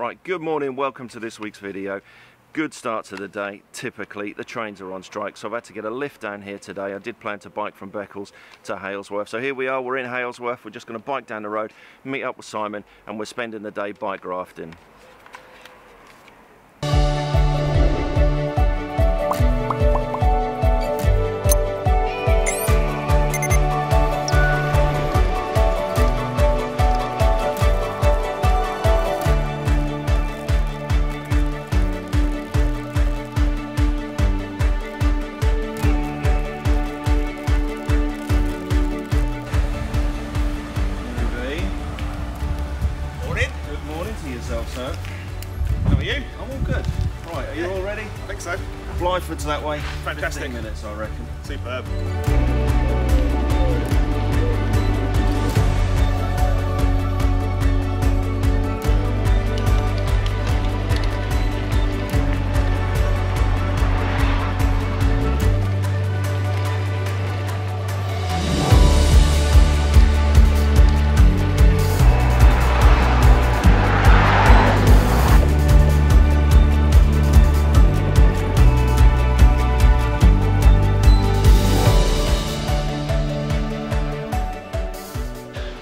Right, good morning, welcome to this week's video. Good start to the day, typically. The trains are on strike, so I've had to get a lift down here today. I did plan to bike from Beccles to Halesworth. So here we are, we're in Halesworth. We're just going to bike down the road, meet up with Simon, and we're spending the day bike rafting. Fantastic. 15 minutes, I reckon. Superb.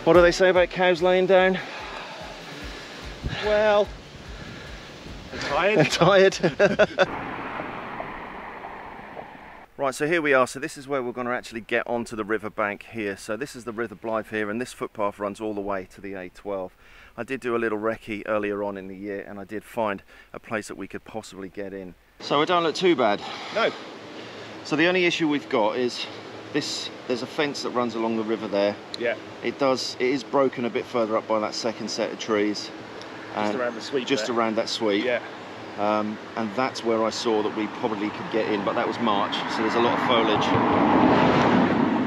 What do they say about cows laying down? Well, I'm tired. tired. right, so here we are. So this is where we're going to actually get onto the river bank here. So this is the River Blyth here, and this footpath runs all the way to the A12. I did do a little recce earlier on in the year, and I did find a place that we could possibly get in. So it don't look too bad. no. So the only issue we've got is this. There's a fence that runs along the river there. Yeah. It does. It is broken a bit further up by that second set of trees. Just and around the sweep. Just there. around that sweep. Yeah. um, and that's where I saw that we probably could get in, but that was March, so there's a lot of foliage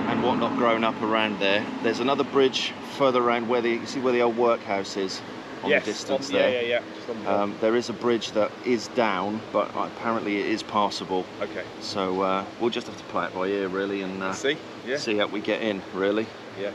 and whatnot growing up around there. There's another bridge further around where the you see where the old workhouse is on yes. the distance on- there. Yeah, yeah, yeah. Just on the Um, there is a bridge that is down, but apparently it is passable. Okay. So uh, we'll just have to play it by ear, really, and uh, See? Yeah. see how we get in, really. Yeah.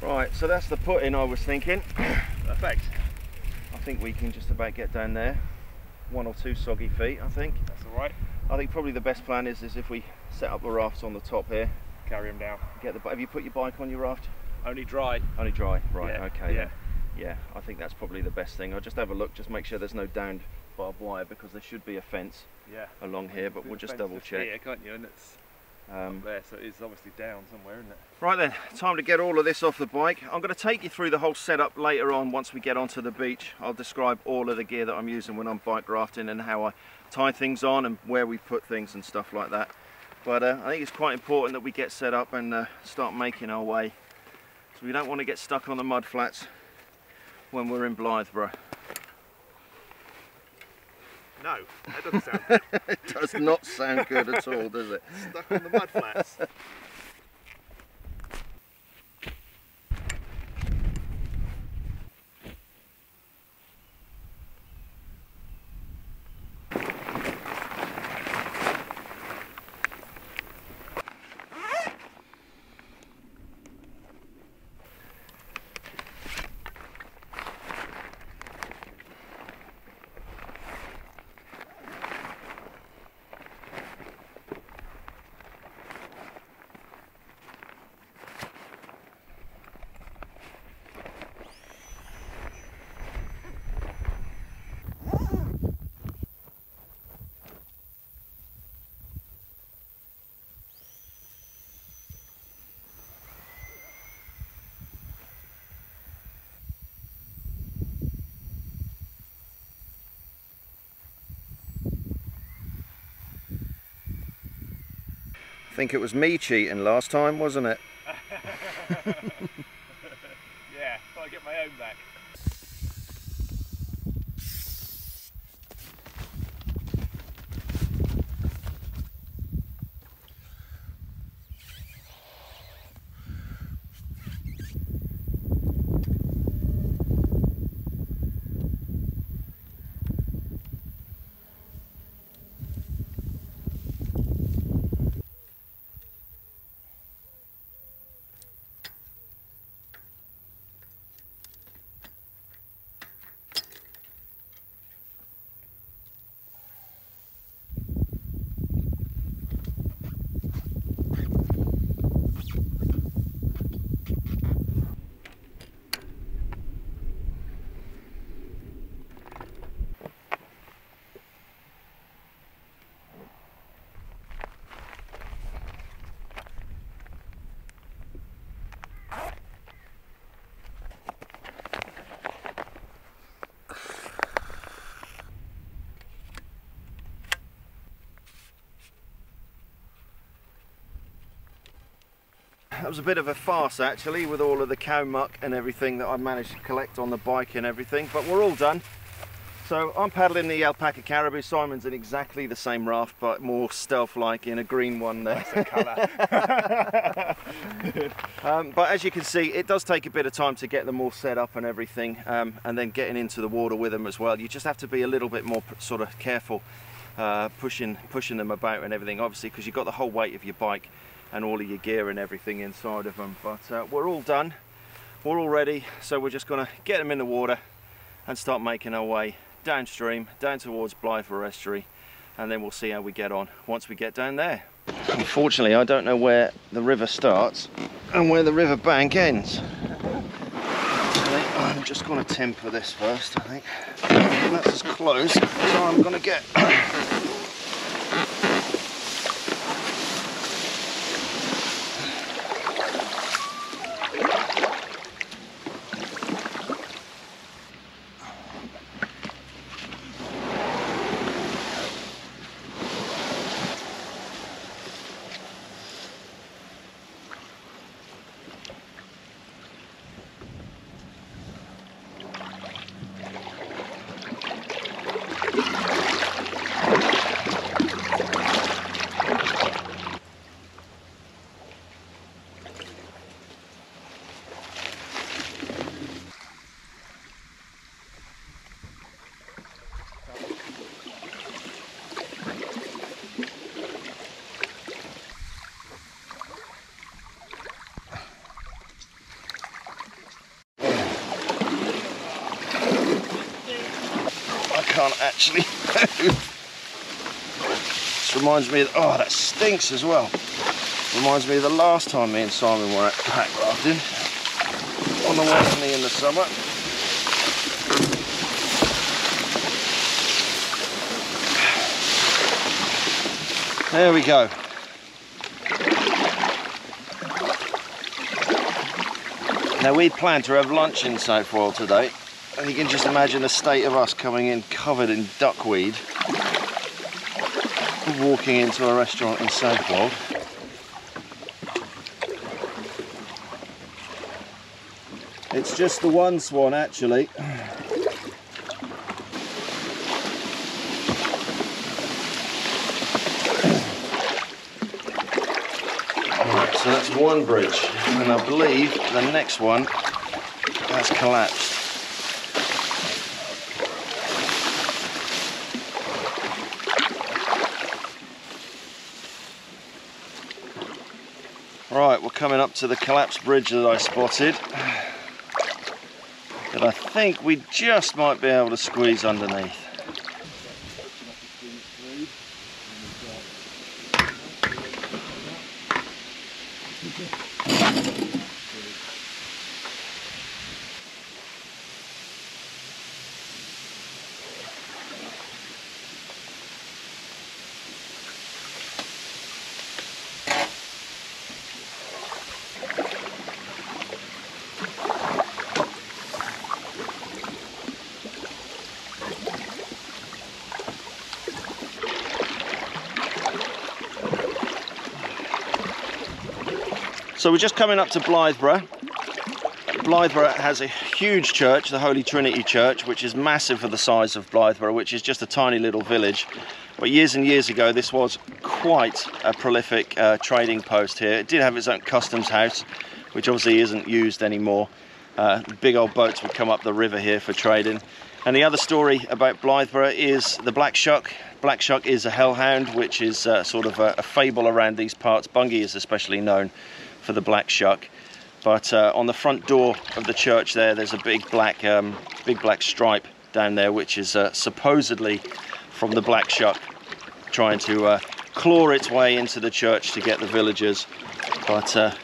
Right, so that's the putting I was thinking. Perfect. I think we can just about get down there. One or two soggy feet, I think. That's all right. I think probably the best plan is, is if we set up the rafts on the top here. Carry them down. Get the. Have you put your bike on your raft? Only dry. Only dry. Right. Yeah, Okay. yeah. then. Yeah. I think that's probably the best thing. I'll just have a look, just make sure there's no downed barbed wire because there should be a fence Yeah. along here, but we'll just double check. Here, can't you? And it's Um, there, so it's obviously down somewhere, isn't it? right then, time to get all of this off the bike. I'm going to take you through the whole setup later on once we get onto the beach. I'll describe all of the gear that I'm using when I'm bike rafting and how I tie things on and where we put things and stuff like that. But uh, I think it's quite important that we get set up and uh, start making our way. So we don't want to get stuck on the mud flats when we're in Blythburgh. No, that doesn't sound good. It does not sound good at all, does it? Stuck on the mud flats. think it was me cheating last time, wasn't it? yeah, I'd get my own back. That was a bit of a farce actually with all of the cow muck and everything that I managed to collect on the bike and everything, but we're all done. So I'm paddling the Alpacka Caribou. Simon's in exactly the same raft, but more stealth-like in a green one there. um, but as you can see, it does take a bit of time to get them all set up and everything, um, and then getting into the water with them as well. You just have to be a little bit more sort of careful uh, pushing pushing them about and everything, obviously, because you've got the whole weight of your bike and all of your gear and everything inside of them. But uh, we're all done, we're all ready, so we're just to get them in the water and start making our way downstream, down towards Blythburgh Estuary, and then we'll see how we get on once we get down there. Unfortunately, I don't know where the river starts and where the river bank ends. I'm just to temper this first, I think. That's as close as I'm to get. Can't actually This reminds me of, oh that stinks as well. Reminds me of the last time me and Simon were at pack rafting on the Waveney in the summer. There we go. Now we plan to have lunch in Southwold today and you can just imagine the state of us coming in covered in duckweed, walking into a restaurant in Southwold. It's just the one swan actually. so that's one bridge and I believe the next one has collapsed. Right, we're coming up to the collapsed bridge that I spotted. That I think we just might be able to squeeze underneath. So we're just coming up to Blythburgh. Blythburgh has a huge church, the Holy Trinity Church, which is massive for the size of Blythburgh, which is just a tiny little village. But years and years ago, this was quite a prolific uh, trading post here. It did have its own customs house, which obviously isn't used anymore. Uh, big old boats would come up the river here for trading. And the other story about Blythburgh is the Black Shuck. Black Shuck is a hellhound, which is uh, sort of a, a fable around these parts. Bungay is especially known for the black shuck. But uh, on the front door of the church there, there's a big black, um, big black stripe down there, which is uh, supposedly from the black shuck trying to uh, claw its way into the church to get the villagers. But uh,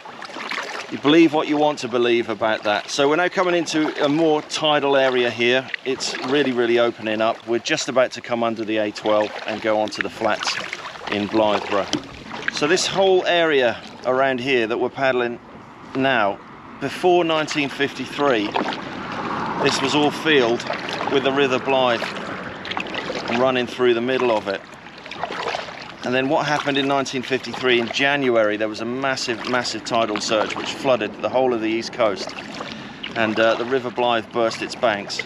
you believe what you want to believe about that. So we're now coming into a more tidal area here. It's really, really opening up. We're just about to come under the A12 and go onto the flats in Blythburgh. So this whole area around here that we're paddling now, before 1953, this was all field with the River Blyth running through the middle of it. And then what happened in 1953 in January, there was a massive, massive tidal surge which flooded the whole of the east coast. And uh, the River Blyth burst its banks.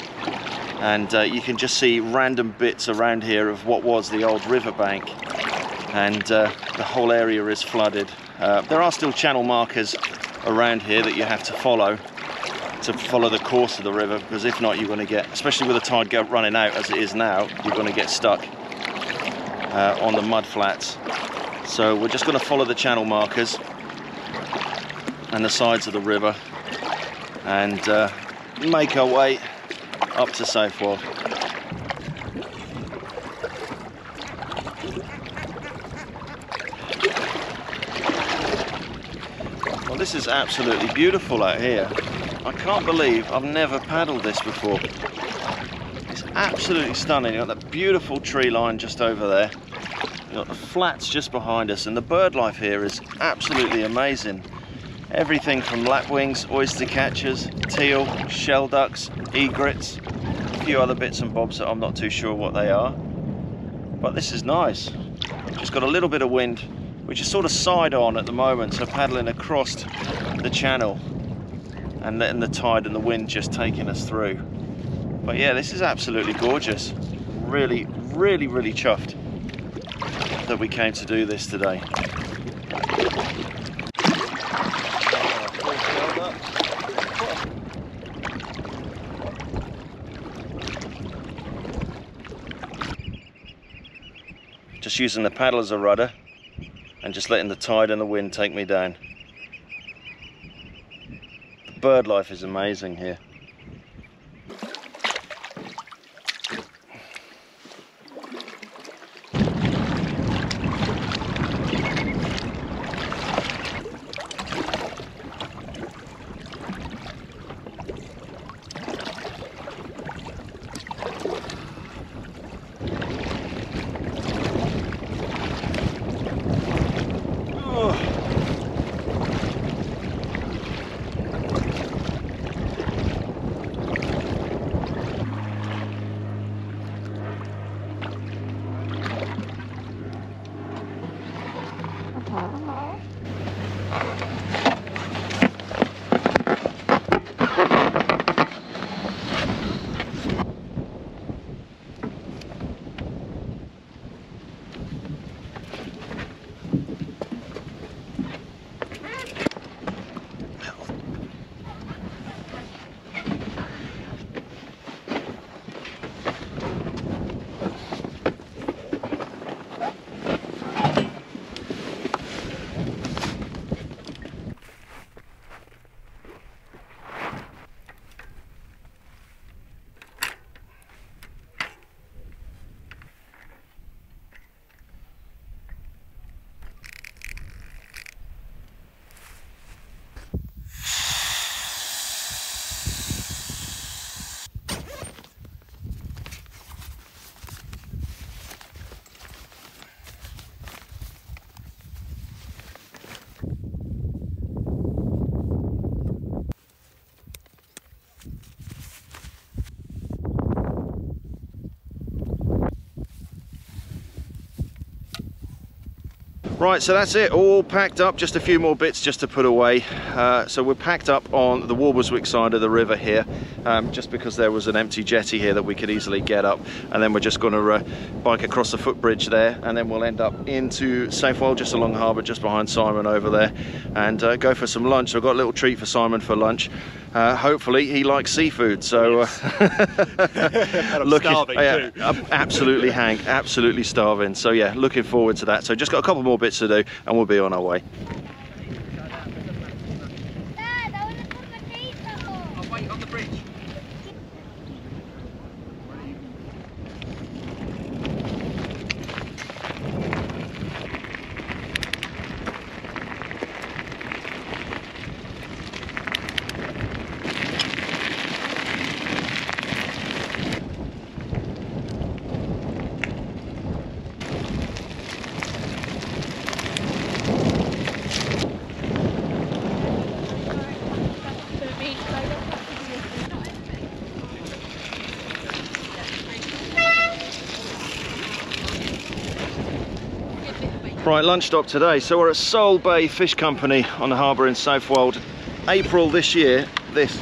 And uh, you can just see random bits around here of what was the old riverbank. And uh, the whole area is flooded. Uh, there are still channel markers around here that you have to follow to follow the course of the river because if not you're going to get, especially with the tide running out as it is now, you're going to get stuck uh, on the mud flats. So we're just going to follow the channel markers and the sides of the river and uh, make our way up to Southwold. This is absolutely beautiful out here. I can't believe I've never paddled this before. It's absolutely stunning. You've got that beautiful tree line just over there. You've got the flats just behind us and the bird life here is absolutely amazing. Everything from lapwings, oyster catchers, teal, shelducks, egrets, a few other bits and bobs that I'm not too sure what they are. But this is nice. Just got a little bit of wind, which is sort of side on at the moment, so paddling across the channel and letting the tide and the wind just taking us through. But yeah, this is absolutely gorgeous. Really, really, really chuffed that we came to do this today. Just using the paddle as a rudder and just letting the tide and the wind take me down The bird life is amazing here. Right, so that's it, all packed up, just a few more bits just to put away. Uh, so we're packed up on the Walberswick side of the river here, um, just because there was an empty jetty here that we could easily get up. And then we're just gonna uh, bike across the footbridge there, and then we'll end up into Southwold, just along harbour, just behind Simon over there, and uh, go for some lunch. So I've got a little treat for Simon for lunch. Uh, hopefully he likes seafood, so yes. uh, looking, starving yeah, too. absolutely Hank, absolutely starving. So yeah, looking forward to that. So just got a couple more bits to do, and we'll be on our way. Lunch stop today. So we're at Sole Bay Fish Company on the harbour in Southwold. April this year, this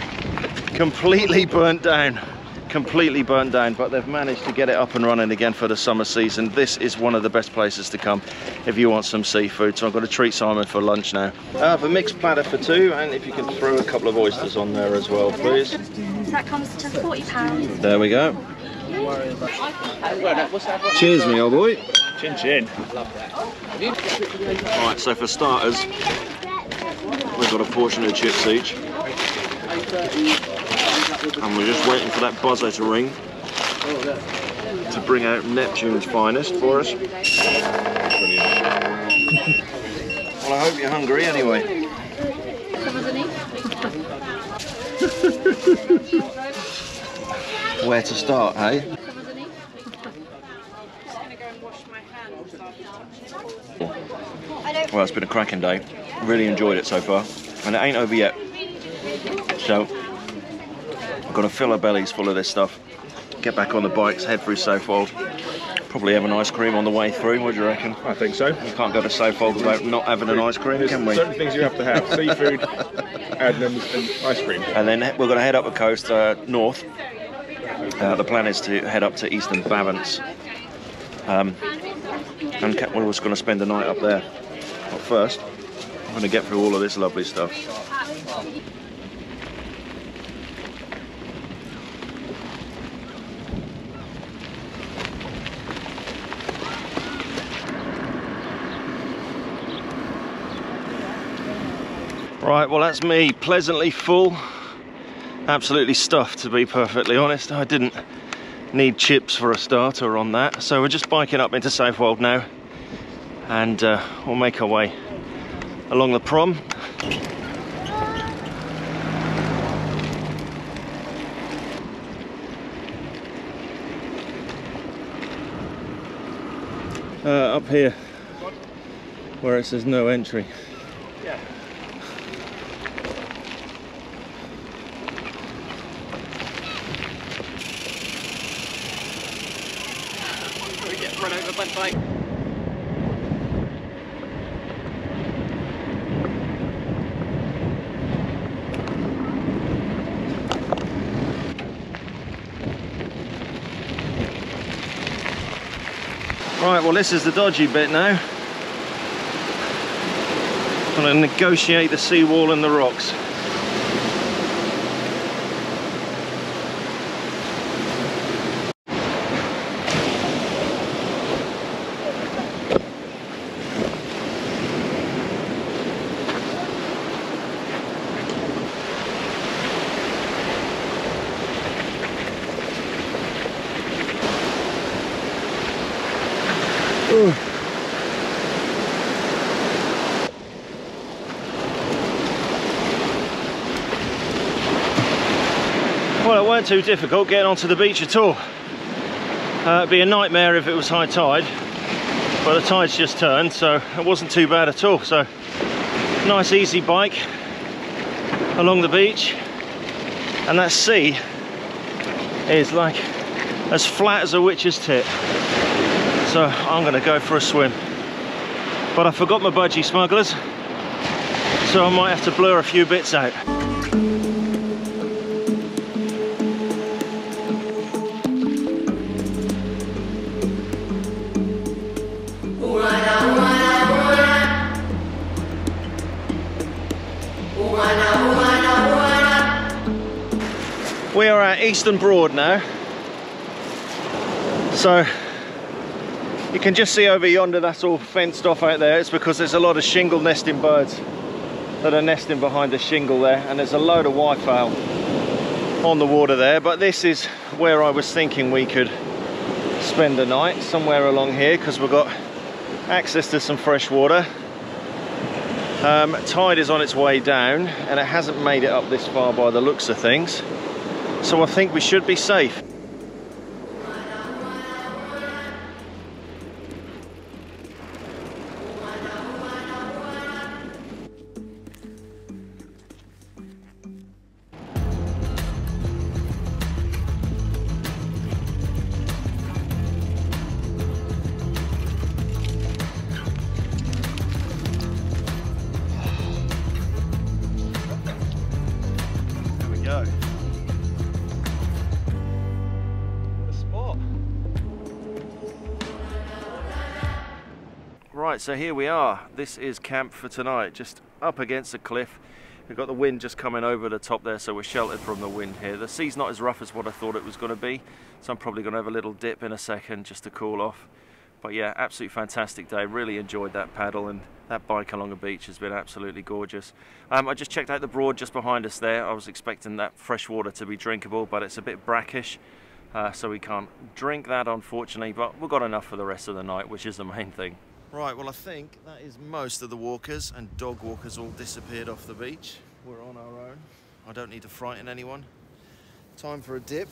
completely burnt down. Completely burnt down but they've managed to get it up and running again for the summer season. This is one of the best places to come if you want some seafood. So I'm going to treat Simon for lunch now. I have a mixed platter for two and if you can throw a couple of oysters on there as well please. That comes to 40 pounds. There we go. Cheers me old boy chin chin Love that. right so for starters we've got a portion of chips each and we're just waiting for that buzzer to ring to bring out Neptune's finest for us. well, I hope you're hungry anyway. Where to start, hey? Well, it's been a cracking day. Really enjoyed it so far. And it ain't over yet. So, I've Got to fill our bellies full of this stuff. Get back on the bikes, head through Southwold. Probably have an ice cream on the way through. What do you reckon? I think so. You can't go to Southwold without not having an ice cream, There's can we? Certain things you have to have: seafood, adnams, and ice cream. And then we're going to head up the coast uh, north. Uh, the plan is to head up to Easton Bavents. Um, and we're also going to spend the night up there. But first, I'm going to get through all of this lovely stuff. Right, well that's me, pleasantly full, absolutely stuffed to be perfectly honest. I didn't need chips for a starter on that, so we're just biking up into Southwold now and uh, we'll make our way along the prom. Uh, up here where it says no entry. This is the dodgy bit now. I'm going to negotiate the seawall and the rocks. Too difficult getting onto the beach at all. Uh, it'd be a nightmare if it was high tide, but the tide's just turned, so it wasn't too bad at all. So, nice easy bike along the beach, and that sea is like as flat as a witch's tit. So I'm gonna go for a swim. But I forgot my budgie smugglers, so I might have to blur a few bits out. At Easton Broad now. So you can just see over yonder that's all fenced off out there. It's because there's a lot of shingle nesting birds that are nesting behind the shingle there and there's a load of whitefowl on the water there but this is where I was thinking we could spend the night somewhere along here because we've got access to some fresh water um, tide is on its way down and it hasn't made it up this far by the looks of things so I think we should be safe. Right, so here we are. This is camp for tonight, just up against a cliff. We've got the wind just coming over the top there, so we're sheltered from the wind here. The sea's not as rough as what I thought it was going to be, so I'm probably going to have a little dip in a second just to cool off. But yeah, absolutely fantastic day. Really enjoyed that paddle and that bike along the beach has been absolutely gorgeous. Um, I just checked out the Broad just behind us there. I was expecting that fresh water to be drinkable, but it's a bit brackish, uh, so we can't drink that unfortunately, but we've got enough for the rest of the night, which is the main thing. Right, well I think that is most of the walkers and dog walkers all disappeared off the beach. We're on our own. I don't need to frighten anyone. Time for a dip.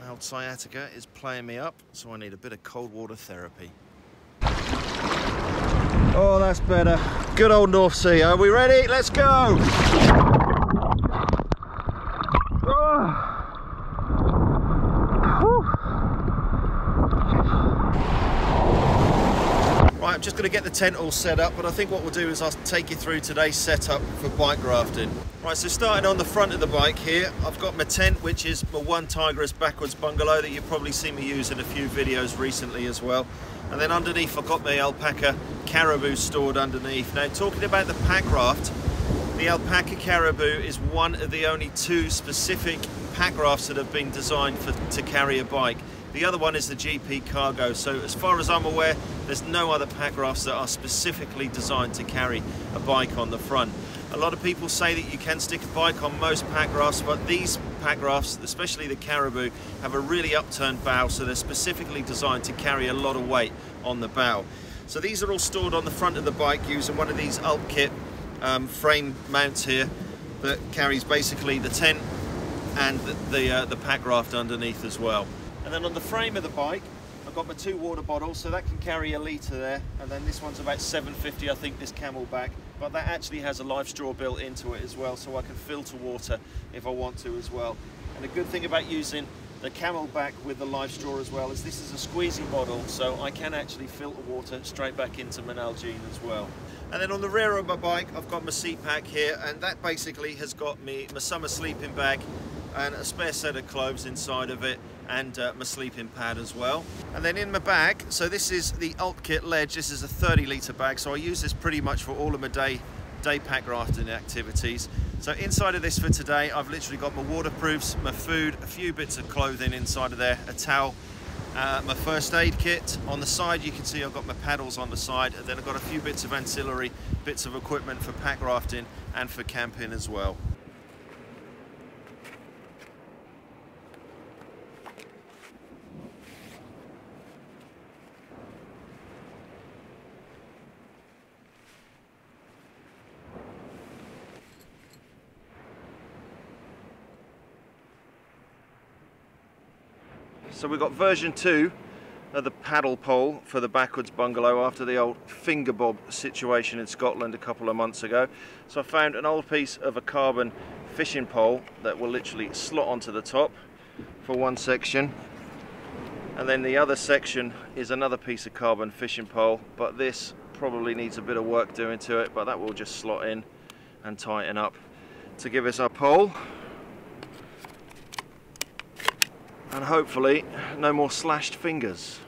My old sciatica is playing me up, so I need a bit of cold water therapy. Oh, that's better. Good old North Sea. Are we ready? Let's go! Going to get the tent all set up, but I think what we'll do is I'll take you through today's setup for bike rafting. Right, so starting on the front of the bike here, I've got my tent, which is my OneTigris Backwoods Bungalow that you've probably seen me use in a few videos recently as well. And then underneath I've got my Alpacka Caribou stored underneath. Now talking about the pack raft, the Alpacka Caribou is one of the only two specific pack rafts that have been designed for, to carry a bike. The other one is the GP Cargo. So as far as I'm aware, there's no other pack rafts that are specifically designed to carry a bike on the front. A lot of people say that you can stick a bike on most pack rafts, but these pack rafts, especially the Caribou, have a really upturned bow, so they're specifically designed to carry a lot of weight on the bow. So these are all stored on the front of the bike using one of these Alpkit um, frame mounts here that carries basically the tent and the, the, uh, the pack raft underneath as well. And then on the frame of the bike, I've got my two water bottles, so that can carry a litre there. And then this one's about 750, I think, this CamelBak. But that actually has a LifeStraw built into it as well, so I can filter water if I want to as well. And the good thing about using the CamelBak with the LifeStraw as well is this is a squeezy bottle, so I can actually filter water straight back into my Nalgene as well. And then on the rear of my bike, I've got my seat pack here, and that basically has got me my summer sleeping bag and a spare set of clothes inside of it and uh, my sleeping pad as well. And then in my bag, so this is the Alpkit Ledge. This is a 30 litre bag, so I use this pretty much for all of my day, day pack rafting activities. So inside of this for today, I've literally got my waterproofs, my food, a few bits of clothing inside of there, a towel, uh, my first aid kit. On the side you can see I've got my paddles on the side and then I've got a few bits of ancillary bits of equipment for pack rafting and for camping as well. So we've got version 2 of the paddle pole for the Backwoods Bungalow after the old finger bob situation in Scotland a couple of months ago. So I found an old piece of a carbon fishing pole that will literally slot onto the top for one section and then the other section is another piece of carbon fishing pole but this probably needs a bit of work doing to it but that will just slot in and tighten up to give us our pole and hopefully no more slashed fingers.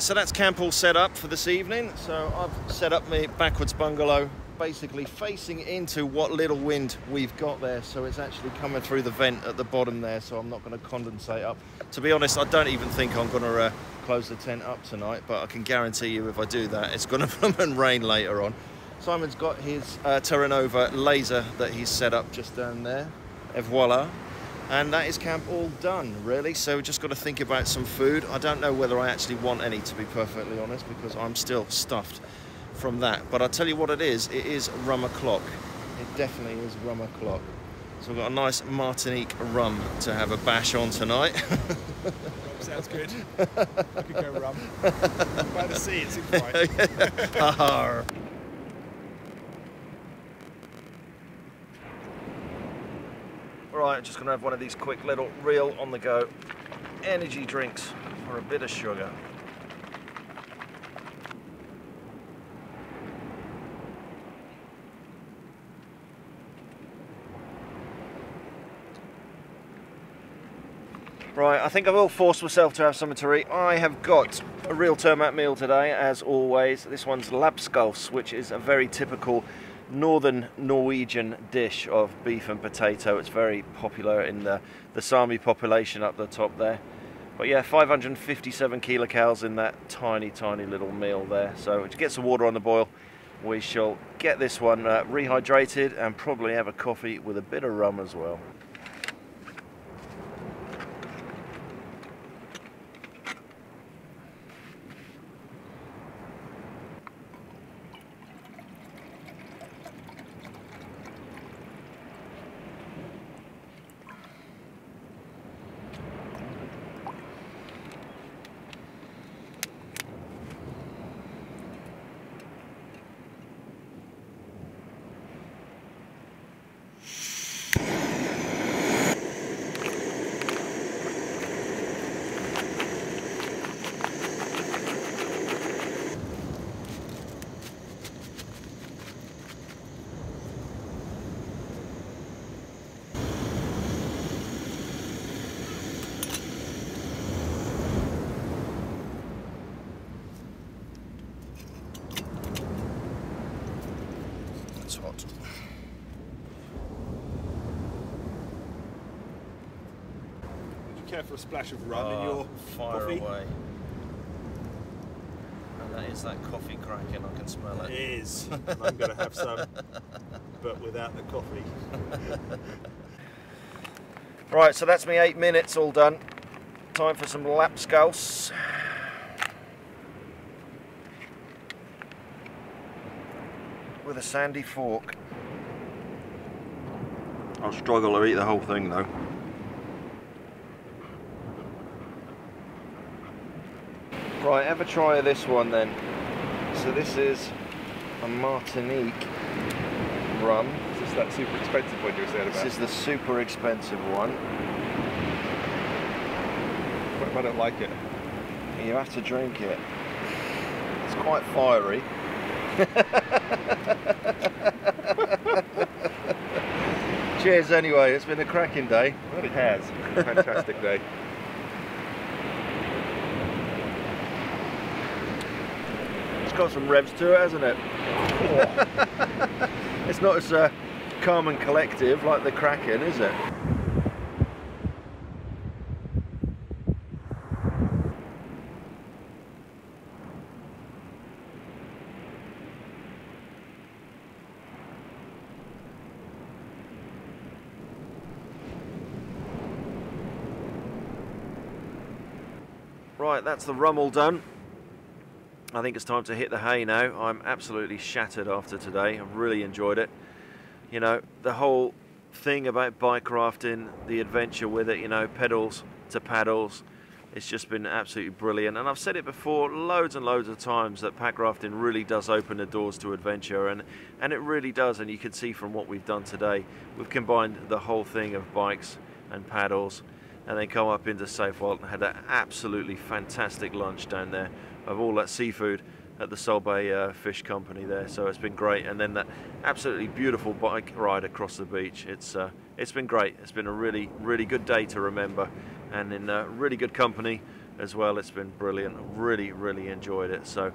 Right, so that's camp all set up for this evening. So I've set up my Backwoods Bungalow basically facing into what little wind we've got there. So it's actually coming through the vent at the bottom there, so I'm not going to condensate up. To be honest, I don't even think I'm going to uh, close the tent up tonight, but I can guarantee you if I do that, it's going to come and rain later on. Simon's got his uh, Terra Nova laser that he's set up just down there. Et voila. And that is camp all done, really. So we've just got to think about some food. I don't know whether I actually want any, to be perfectly honest, because I'm still stuffed from that. But I'll tell you what it is. It is rum o'clock. It definitely is rum o'clock. So I've got a nice Martinique rum to have a bash on tonight. Sounds good. I could go rum. By the sea, it's quite. Arr. Right, just gonna have one of these quick little real on the go energy drinks for a bit of sugar. Right, I think I will force myself to have something to eat. I have got a Real Turmat meal today, as always. This one's lapskaus, which is a very typical northern Norwegian dish of beef and potato. It's very popular in the, the Sami population up the top there. But yeah, 557 kilocalories in that tiny, tiny little meal there. So to get some water on the boil, we shall get this one uh, rehydrated and probably have a coffee with a bit of rum as well. It's hot. Would you care for a splash of rum in Ah, your fire coffee? away. And that is that coffee cracking, I can smell It it. is. I'm going to have some, but without the coffee. Right, so that's me eight minutes all done. Time for some lapskaus. With a sandy fork. I'll struggle to eat the whole thing though. Right, have a try of this one then. So this is a Martinique rum. Is this that super expensive one you were saying This is the super expensive one. What if I don't like it? You have to drink it. It's quite fiery. Cheers anyway, it's been a cracking day. Well, it has. Fantastic day. Got some revs to it, hasn't it? it's not as uh, calm and collective like the Kraken, is it? Right, that's the rum all done. I think it's time to hit the hay now. I'm absolutely shattered after today. I've really enjoyed it. You know, the whole thing about bike rafting, the adventure with it, you know, pedals to paddles, it's just been absolutely brilliant. And I've said it before loads and loads of times that pack rafting really does open the doors to adventure, and, and it really does. And you can see from what we've done today, we've combined the whole thing of bikes and paddles and then come up into Southwold and had an absolutely fantastic lunch down there of all that seafood at the Sole Bay uh, Fish Company there. So it's been great, and then that absolutely beautiful bike ride across the beach. It's uh, it's been great. It's been a really really good day to remember, and in uh, really good company as well. It's been brilliant. Really really enjoyed it. So.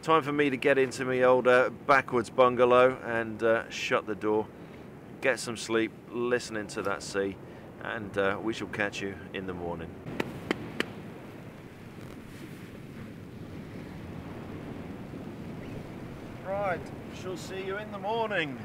Time for me to get into my old uh, Backwoods Bungalow and uh, shut the door, get some sleep, listening to that sea, and uh, we shall catch you in the morning. Right, shall see you in the morning.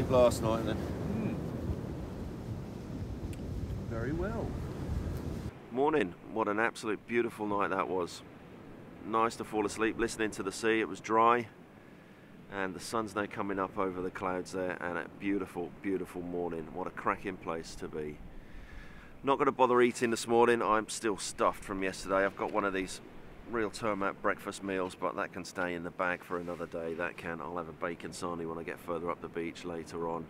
Sleep last night then? Hmm, very well. Morning. What an absolute beautiful night that was. Nice to fall asleep listening to the sea. It was dry and the sun's now coming up over the clouds there and a beautiful, beautiful morning. What a cracking place to be. Not going to bother eating this morning. I'm still stuffed from yesterday. I've got one of these Real Turmat breakfast meals, but that can stay in the bag for another day. That can. I'll have a bacon sarnie when I get further up the beach later on.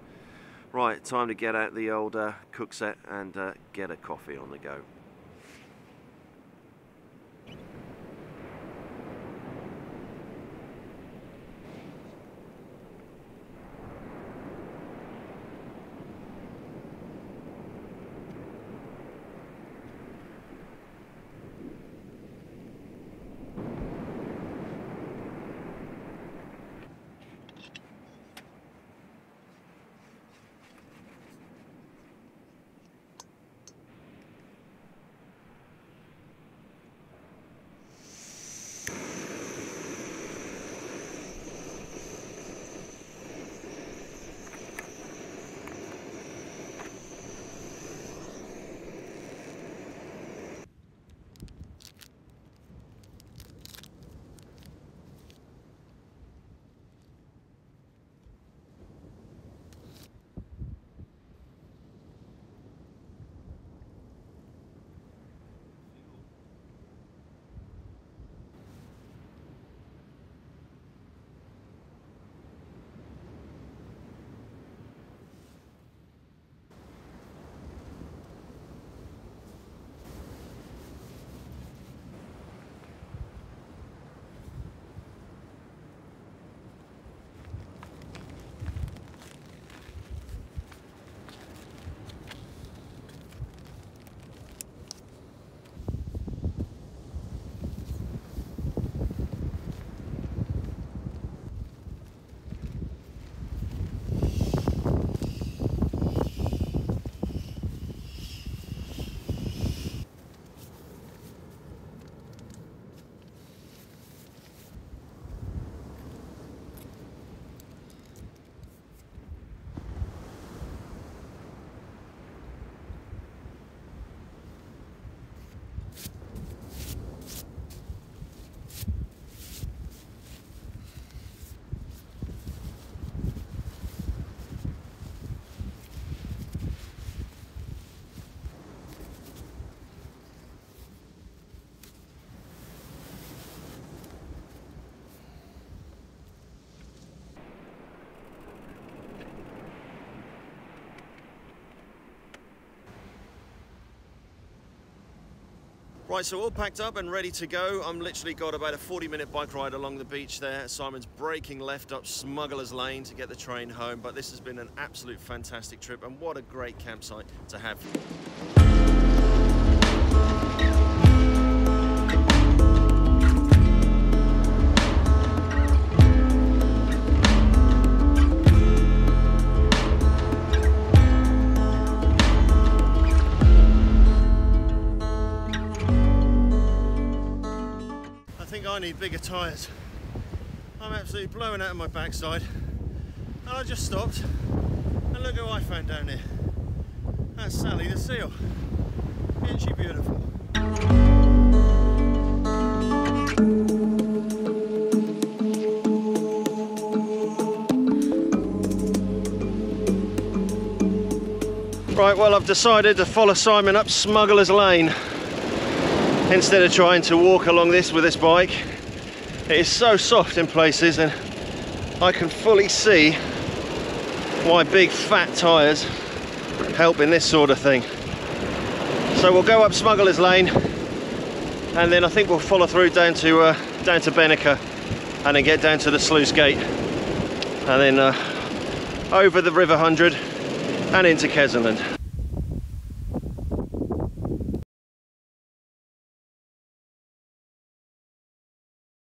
Right, time to get out the old uh, cook set and uh, get a coffee on the go. Right, so all packed up and ready to go. I'm literally got about a 40 minute bike ride along the beach there. Simon's braking left up Smuggler's Lane to get the train home, but this has been an absolute fantastic trip and what a great campsite to have. Tyres. I'm absolutely blowing out of my backside. And I just stopped and look who I found down here. That's Sally the seal. Isn't she beautiful? Right, well I've decided to follow Simon up Smuggler's Lane instead of trying to walk along this with this bike. It is so soft in places and I can fully see why big fat tyres help in this sort of thing. So we'll go up Smuggler's Lane and then I think we'll follow through down to uh, down to Benacre and then get down to the sluice gate and then uh, over the River Hundred and into Kessingland.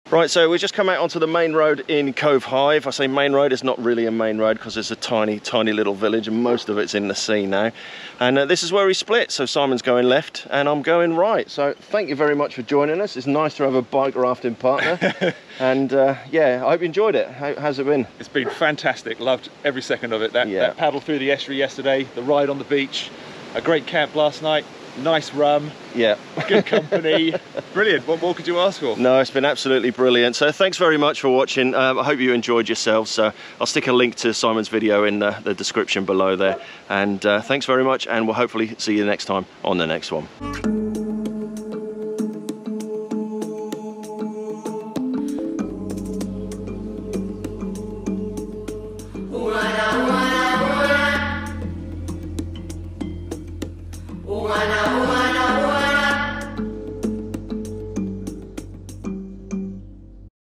Right, so we've just come out onto the main road in Covehithe. I say main road, it's not really a main road because it's a tiny, tiny little village and most of it's in the sea now. And uh, this is where we split. So Simon's going left and I'm going right. So thank you very much for joining us. It's nice to have a bike rafting partner. and uh, yeah, I hope you enjoyed it. How, how's it been? It's been fantastic. Loved every second of it. That, Yeah. that paddle through the estuary yesterday, the ride on the beach, a great camp last night, nice rum, Yeah. good company. Brilliant. What more could you ask for? No, it's been absolutely brilliant. So thanks very much for watching. Um, I hope you enjoyed yourselves. So I'll stick a link to Simon's video in the, the description below there. And uh, thanks very much. And we'll hopefully see you next time on the next one.